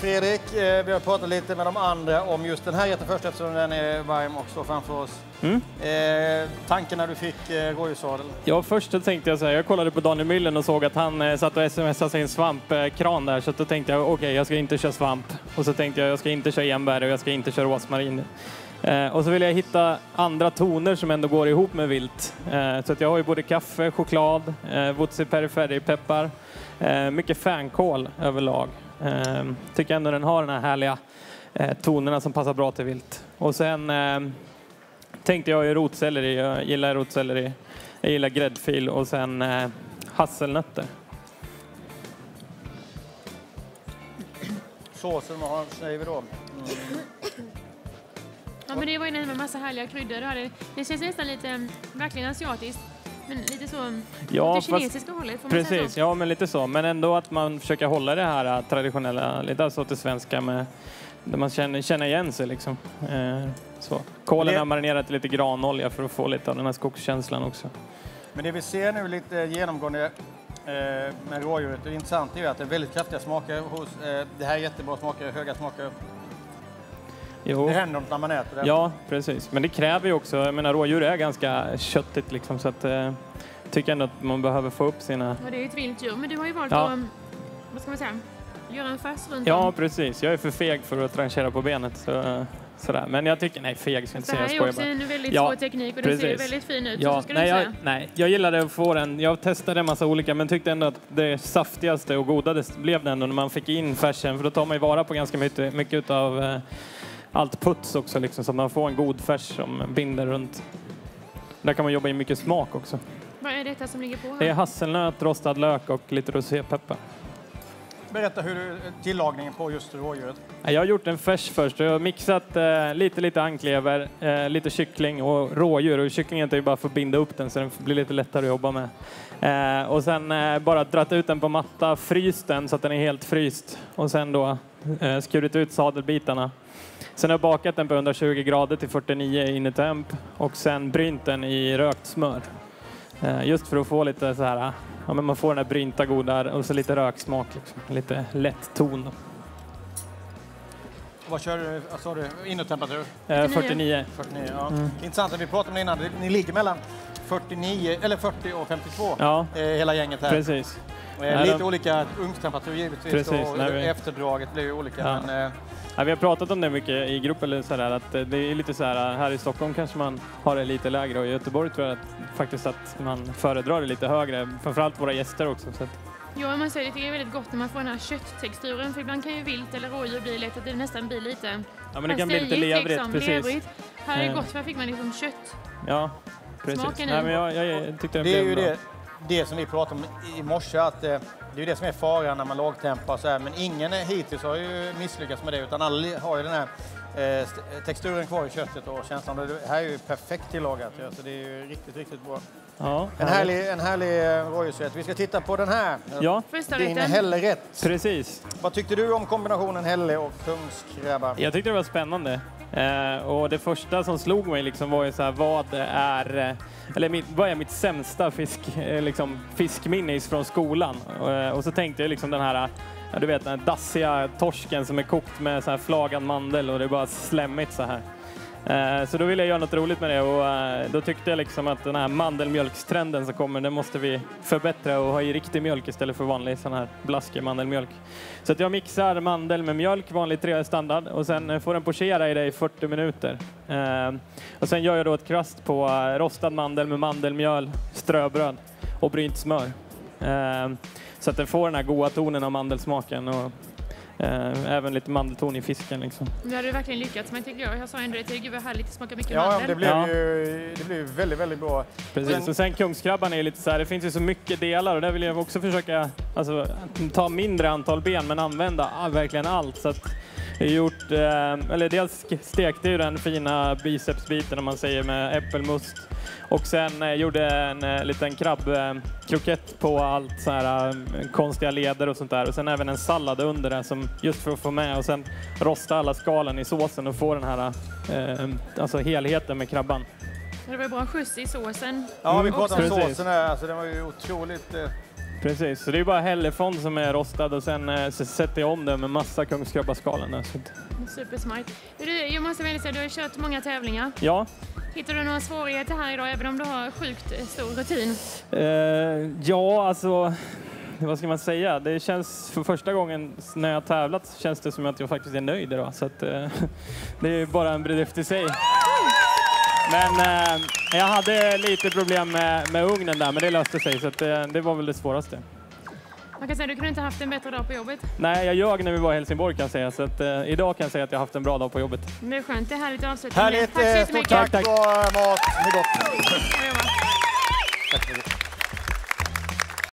Fredrik, eh, vi har pratat lite med de andra om just den här rätten först eftersom den är varm och står framför oss. Mm. Eh, tanken när du fick eh, rådjurssadel? Ja, först så tänkte jag så här, jag kollade på Daniel Myllen och såg att han eh, satt och smsade sin svampkran där, så då tänkte jag okej, jag ska inte köra svamp. Och så tänkte jag, jag ska inte köra enbär och jag ska inte köra rosmarin. Eh, och så vill jag hitta andra toner som ändå går ihop med vilt. Eh, så att jag har ju både kaffe, choklad, eh, Wutzi Periferi-peppar, eh, mycket fänkål överlag. Eh, tycker ändå den har den här härliga eh, tonerna som passar bra till vilt. Och sen eh, tänkte jag ju rotselleri, jag gillar rotselleri. Jag gillar gräddfil och sen eh, hasselnötter. Såsen, vad säger vi då? Ja, men det var ju med massa härliga kryddor. Det känns nästan lite, mm, verkligen asiatiskt. Men lite så, Ja, det fast- kinesiska hållet får man säga Precis, så. ja men lite så. Men ändå att man försöker hålla det här eh, traditionella, lite alltså till svenska med där man känner, känner igen sig liksom. Eh, så. Kålen Det- har marinerat i lite granolja för att få lite av den här skogskänslan också. Men det vi ser nu lite genomgående eh, med rådjuret, det intressanta är ju att det är väldigt kraftiga smaker hos, eh, det här är jättebra smaker, höga smaker. Jo. Det händer något när man äter det. Ja, precis. Men det kräver ju också, jag menar rådjur är ganska köttigt liksom så att eh, tycker ändå att man behöver få upp sina... Ja, det är ju ett vilt djur. Men du har ju valt Ja. att, mm, vad ska man säga, göra en färs runt Ja, om. precis. Jag är för feg för att tranchera på benet. Så, eh, sådär. Men jag tycker, nej feg ska jag inte Det säga, här jag är skojar också bara. en väldigt Ja, svår teknik och den ser ju precis. väldigt fin ut. Ja, så nej, jag, nej, jag gillade att få den. Jag testade en massa olika men tyckte ändå att det saftigaste och godaste blev det ändå när man fick in färsen. För då tar man ju vara på ganska mycket, mycket av eh, allt puts också liksom, så att man får en god färs som binder runt. Där kan man jobba in mycket smak också. Vad är detta som ligger på här? Det är hasselnöt, rostad lök och lite rosépeppar. Berätta hur du, tillagningen på just rådjuret. Jag har gjort en färs först. Jag har mixat eh, lite, lite anklever, eh, lite kyckling och rådjur. Och kycklingen är ju bara för att binda upp den så den blir lite lättare att jobba med. Eh, och sen eh, bara dratt ut den på matta, fryst den så att den är helt fryst. Och sen då eh, skurit ut sadelbitarna. Sen har jag bakat den på 120 grader till 49 innetemp och sen brynt den i rökt smör. Eh, just för att få lite så här, ja men man får den här brynta goda och så lite röksmak liksom. Lite lätt ton. Vad kör du, vad sa du, innetemperatur? Eh, 49. 49, ja. Mm. Intressant att vi pratade om det innan, ni ligger mellan 49, eller 40 och 52, Ja. eh, hela gänget här. Precis. Eh, Nej, lite de- olika ugnstemperatur givetvis Precis, och nej, vi- efterdraget blir ju olika. Ja. Men, eh, Ja, vi har pratat om det mycket i gruppen, eller så där, att eh, det är lite så här, här i Stockholm kanske man har det lite lägre och i Göteborg tror jag att, faktiskt att man föredrar det lite högre, framförallt våra gäster också. Så att, Ja, man säger det är väldigt gott när man får den här kötttexturen. För ibland kan ju vilt eller rådjur bli lätt att det nästan blir lite ja, men det kan bli lite levrigt, liksom, precis. levrigt. Här är det Eh. gott för här fick man liksom kött. Ja, precis. Smaken. Nej, men jag, jag, jag tyckte den det är blev ju bra. det, det som vi pratade om i morse, att eh, det är det som är faran när man lågtempar och så här. Men ingen hittills har ju misslyckats med det, utan alla har ju den här eh, texturen kvar i köttet och känslan. Det här är ju perfekt tillagat, ja, så det är ju riktigt, riktigt bra. Ja, En härlig, en härlig eh, rådjursrätt. Vi ska titta på den här. Ja, Din hällerätt. precis. Vad tyckte du om kombinationen hälle och kungskrabba? Jag tyckte det var spännande. Eh, och det första som slog mig liksom var ju så här, vad är, eller mitt, vad är mitt sämsta fisk, eh, liksom, fiskminne från skolan? Eh, och så tänkte jag liksom den här, ja, du vet den här dassiga torsken som är kokt med så här flagad mandel och det är bara slemmigt så här. Eh, så då ville jag göra något roligt med det och eh, då tyckte jag liksom att den här mandelmjölkstrenden som kommer, den måste vi förbättra och ha i riktig mjölk istället för vanlig sån här blaskig mandelmjölk. Så att jag mixar mandel med mjölk, vanlig tre standard och sen eh, får den pochera i det i 40 minuter. Och sen gör jag då ett krust på rostad mandel med mandelmjöl, ströbröd och brynt smör. Så att den får den här goda tonen av mandelsmaken och eh, även lite mandelton i fisken liksom. Nu hade du verkligen lyckats, men tycker jag. Jag sa ändå det till gud vad härligt, det smakar mycket Ja, mandel. det blev, Ja. ju, det blev väldigt, väldigt bra. Precis. Men- Och sen kungskrabban är lite så här, det finns ju så mycket delar och där vill jag också försöka alltså, ta mindre antal ben men använda all, verkligen allt. Så att har gjort, eh, eller dels stekte ju den fina bicepsbiten om man säger med äppelmust och sen eh, gjorde en eh, liten krabbkrokett på allt så här eh, konstiga leder och sånt där och sen även en sallad under det som just för att få med och sen rosta alla skalen i såsen och få den här alltså helheten med krabban. Det var bra skjuts i såsen. Ja, vi pratade om såsen här. Alltså, den var ju otroligt... Precis, så det är bara Hällefond som är rostad och sen eh, sätter jag om den med massa kungskrabbaskalen. Supersmart. Du, jag måste väl säga, du har kört många tävlingar. Ja, Hittar du några svårigheter här idag, även om du har sjukt eh, stor rutin? eh, ja alltså vad ska man säga? Det känns för första gången när jag tävlat känns det som att jag faktiskt är nöjd idag. Så att, eh, det är bara en bedrift i sig. Men eh, jag hade lite problem med, med ugnen där, men det löste sig. Så att, eh, det var väl det svåraste. Man kan säga att du kunde inte haft en bättre dag på jobbet. Nej, jag ljög när vi var i Helsingborg kan jag säga. Så att, eh, idag kan jag säga att jag haft en bra dag på jobbet. Men det är skönt, det är härligt avslutande. Härligt, Tack så eh, stort tack. Tack, tack. Bra mat, det